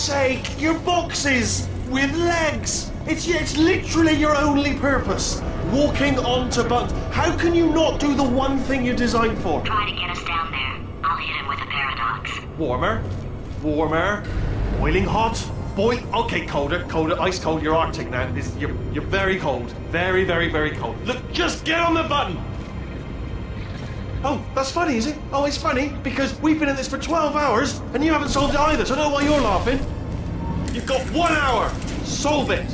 sake! You're boxes with legs! It's, it's literally your only purpose. Walking onto buttons. How can you not do the one thing you're designed for? Try to get us down there. I'll hit him with a paradox. Warmer, warmer, boiling hot, boil. Okay, colder, colder, ice cold. You're Arctic now. It's, you're, you're very cold. Very, very, very cold. Look, just get on the button! Oh, that's funny, is it? Oh, it's funny because we've been at this for 12 hours and you haven't solved it either, so I don't know why you're laughing. You've got one hour. Solve it.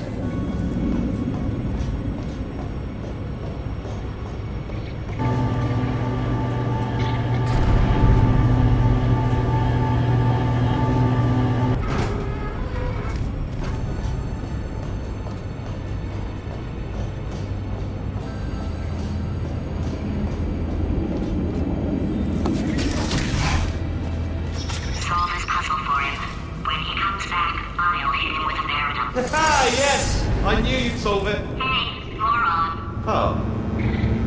Ah, yes! I knew you'd solve it. Hey, moron. Oh.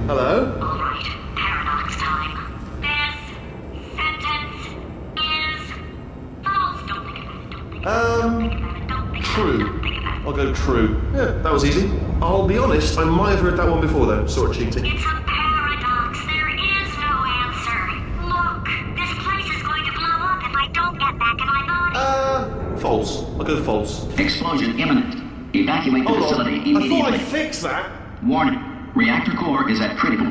Hello? All right, paradox time. This sentence is false. Don't think about it. Don't think Um, it. Don't think true. about it. Don't think about it. I'll go true. Yeah, that was easy. I'll be honest, I might have heard that one before though, sort of cheating. It's a Uh, false. I'll go false. Explosion imminent. Evacuate the Hold facility on. I thought immediately. I'd fix that. Warning. Reactor core is at critical.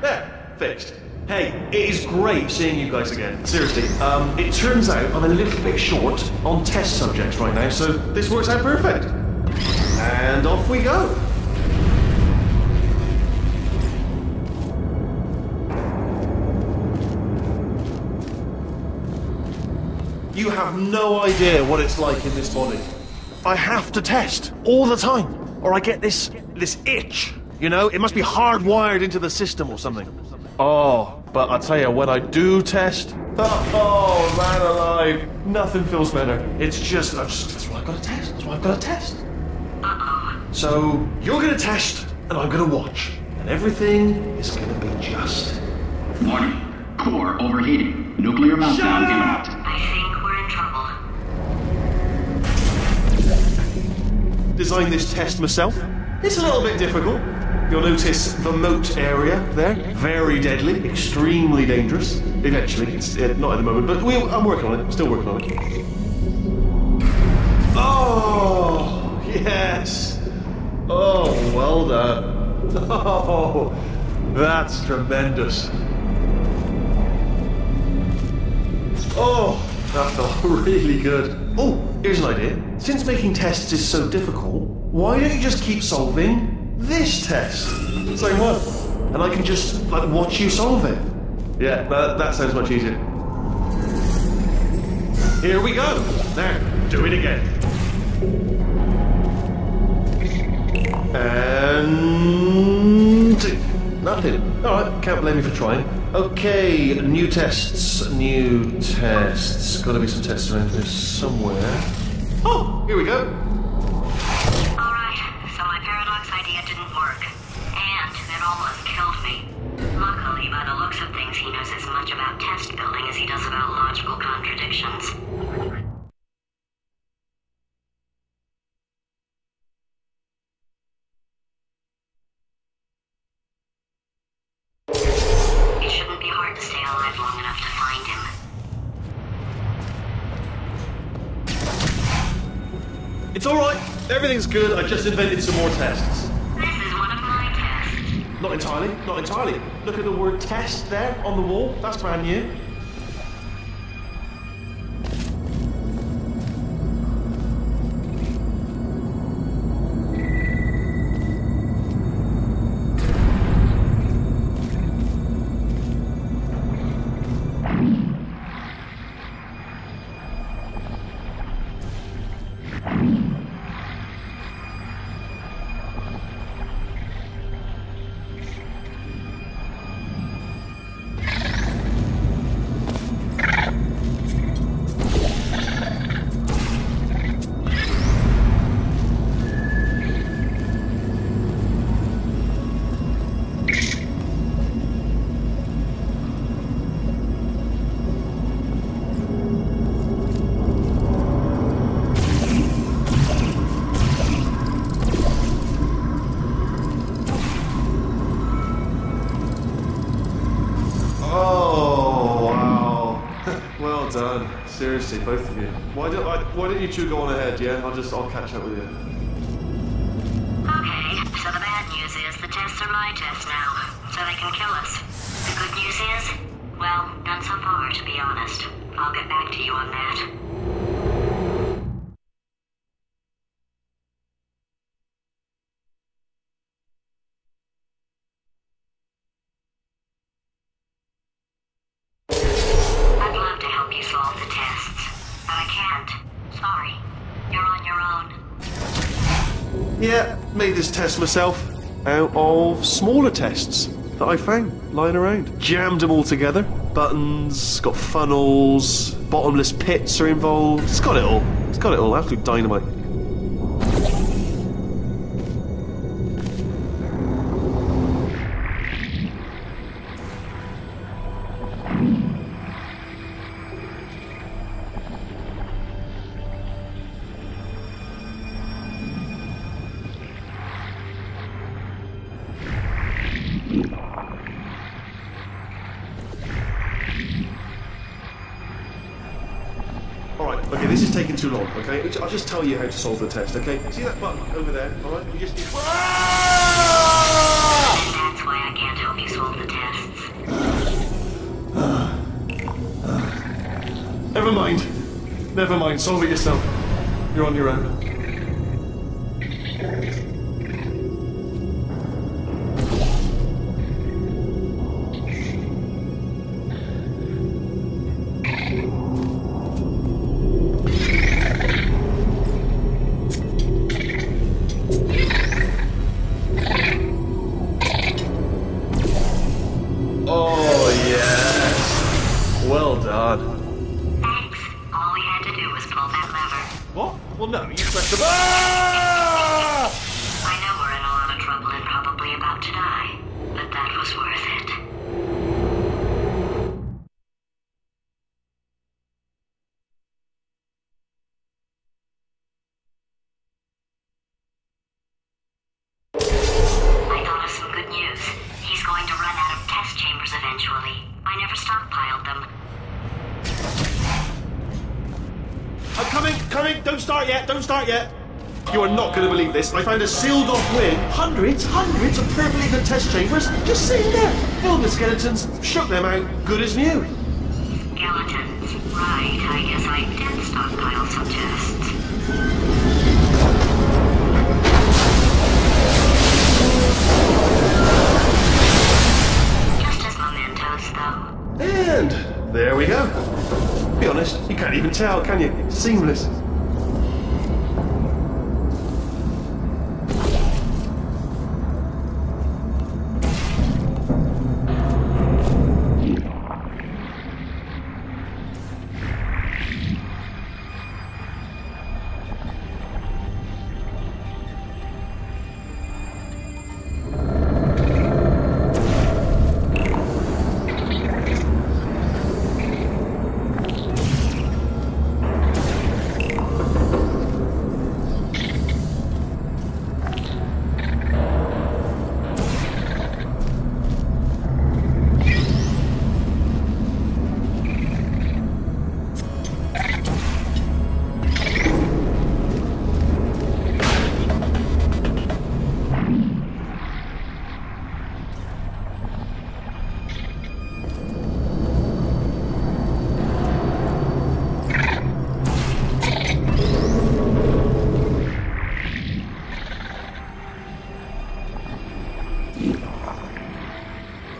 There, fixed. Hey, it is great seeing you guys again. Seriously, um, it turns out I'm a little bit short on test subjects right now, so this works out perfect. And off we go. You have no idea what it's like in this body. I have to test all the time, or I get this this itch. You know, it must be hardwired into the system or something. Oh, but I tell you, when I do test, oh man alive, nothing feels better. It's just, I just that's why I've got to test. That's why I've got to test. Uh-uh. So you're gonna test, and I'm gonna watch, and everything is gonna be just. Warning. Core overheating. Nuclear meltdown imminent. Designed this test myself. It's a little bit difficult. You'll notice the moat area there, very deadly, extremely dangerous. Eventually, it's uh, not at the moment, but we, I'm working on it. Still working on it. Oh yes. Oh, well done. Oh, that's tremendous. Oh, that felt really good. Oh, here's an idea. Since making tests is so difficult, why don't you just keep solving this test? Same one. And I can just like watch you solve it. Yeah, that, that sounds much easier. Here we go. Now, do it again. And nothing. All right, can't blame me for trying. Okay, new tests. New tests. Got to be some tests around here somewhere. Oh, here we go. Alright, so my paradox idea didn't work. And it almost killed me. Luckily, by the looks of things, he knows as much about test building as he does about logical contradictions. It's all right. Everything's good. I just invented some more tests. This is one of my tests. Not entirely. Not entirely. Look at the word test there on the wall. That's brand new. Seriously, both of you. Why don't I, Why don't you two go on ahead? Yeah, I'll just I'll catch up with you. Okay, so the bad news is the tests are my tests now, so they can kill us. The good news is, well, none so far, to be honest. I'll get back to you on that. I'd love to help you solve the tests, but I can't. Sorry. You're on your own. Yeah, made this test myself out of smaller tests that I found lying around. Jammed them all together. Buttons, got funnels, bottomless pits are involved. It's got it all. It's got it all. Absolute dynamite. This is taking too long, okay? I'll just tell you how to solve the test, okay? See that button over there, alright? You just need... That's why I can't help you solve the tests. Never mind. Never mind, solve it yourself. You're on your own. Well, no, you pressed the... Ah! I know we're in a lot of trouble and probably about to die, but that was worth it. I thought of some good news. He's going to run out of test chambers eventually. I never stockpiled them. I'm coming, coming. Don't start yet. Don't start yet. You are not going to believe this. I found a sealed off wing. Hundreds, hundreds of perfectly good test chambers just sitting there. Filled with skeletons. Shook them out. Good as new. Skeletons. Right, I guess I did stockpile some tests. Just as mementos, though. And there we go. Be honest, you can't even tell, can you? Seamless.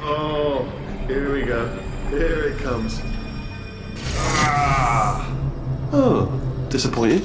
Oh, here we go. Here it comes. Ah. Oh, disappointed.